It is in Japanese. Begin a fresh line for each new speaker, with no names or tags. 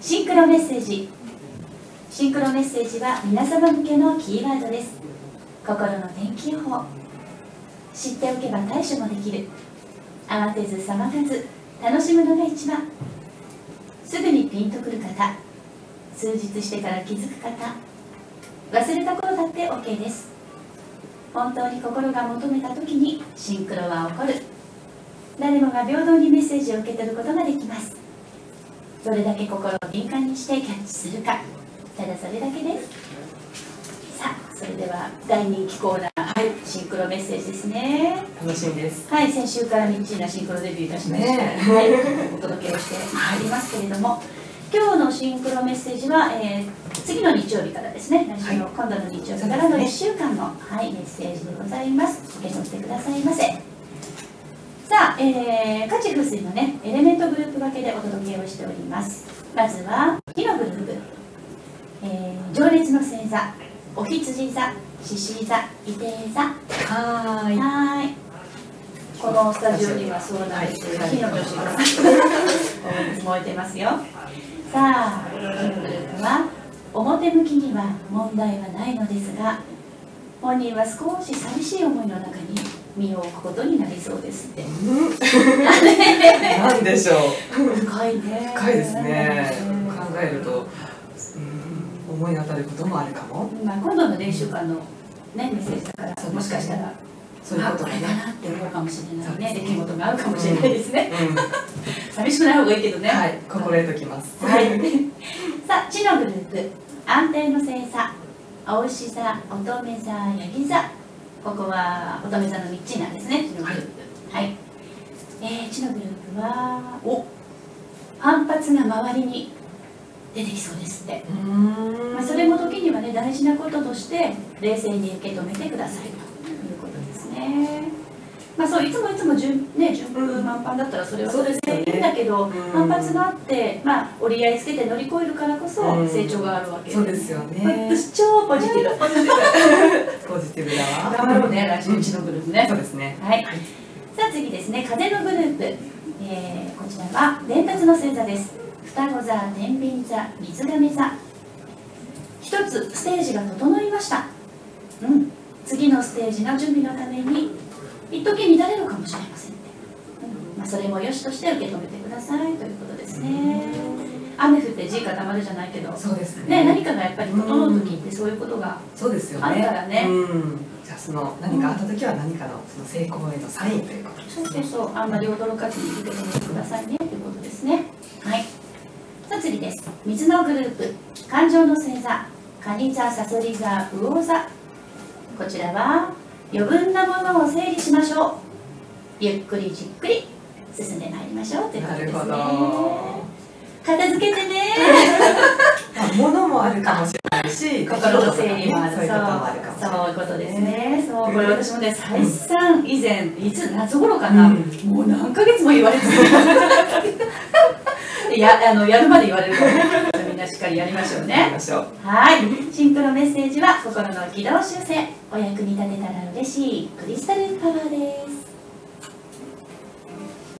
シンクロメッセージ。シンクロメッセージは皆様向けのキーワードです。心の天気予報知っておけば対処もできる。慌てず騒がず楽しむのが一番。すぐにピンとくる方。数日してから気づく方。忘れたことだって OK です。本当に心が求めた時にシンクロは起こる。誰もが平等にメッセージを受け取ることができます。どれだけ心を敏感にしてキャッチするか。ただそれだけです。さあそれでは大人気コーナー、はい、シンクロメッセージですね。
楽しみです。
はい先週からみっちりなシンクロデビューいたしました、
ね
はい、お届けをしてまいりますけれども、今日のシンクロメッセージは、えー次の日曜日からですね。来週の、今度の日曜日からの1週間の、はい、メッセージでございます。受け取ってくださいませえー、価値風水のねエレメントグループ分けでお届けをしております。まずは火のグループ、えー、情熱の星座。お羊座。獅子座。伊手座。
はーい。
はーい。このスタジオにはそうなんです
い
火の女子が。燃えてますよさあ火のグループは表向きには問題はないのですが本人は少し寂しい思いの中に身を置くことになりそうです。って
なんでしょう。
深いね。
深いですね。
うん
考えるとうん思い当たることもあるかも。
まあ、今度の練習会の、ね、メッセージだから、もしかしたら、
そういうこと
かなって思うかもしれないね、出来事があるかもしれないですね。
う
寂しくない方がいいけどね。
んはい心得ときます。
はい。さあ、地のグループ、安定の星座、青牛座、乙女座、ヤギ座。ここは乙女座の3つなんですね、地のグループ。はい。えー、地のグループは、お反発が周りに出てきそうですって。
うーん
まあ、それも時にはね大事なこととして冷静に受け止めてくださいということですね。まあそういつもいつも順ね順風満帆だったらそれはそれでいいんだけど、
うん
反発があってまあ折り合いつけて乗り越えるからこそ
うん
成長があるわけ。
そうですよね
私超ポジティブ。
ポジティブポジティブだわ
頑張ろうね来週うちのグループね。
そうですね
はい。さあ次ですね風のグループ、えーこちらは伝達の星座です。双子座、天秤座、水亀座。一つステージが整いました。うん。次のステージの準備のために一時乱れるかもしれませんね。うんまあそれも良しとして受け止めてくださいということですね。雨降って地固まるじゃないけど。
そうですね
ね、何かがやっぱり整う時ってそういうことが
そうですよね
あるからね
うんじゃあその何かあった時は何かのその成功へのサインということですね
そうそうそう、あんまり驚かずに受け止めてくださいねということですね。はい。さあ次です。水のグループ、感情の星座、カニ座、サソリ座、魚座。こちらは余分なものを整理しましょう。ゆっくりじっくり進んでまいりましょうということですね。片付けてね。
まあ物もあるかもしれないし
心の整理もある。
そういうこと
ですね。そう、これ私もね、再三以前、いつ夏頃かな、
うん
もう何ヶ月も言われてた。や、あの、やるまで言われるしっかりやりましょう
やり
ね。
ましょう
はい、シンクロメッセージは心の軌道修正、お役に立てたら嬉しいクリスタルパワーです。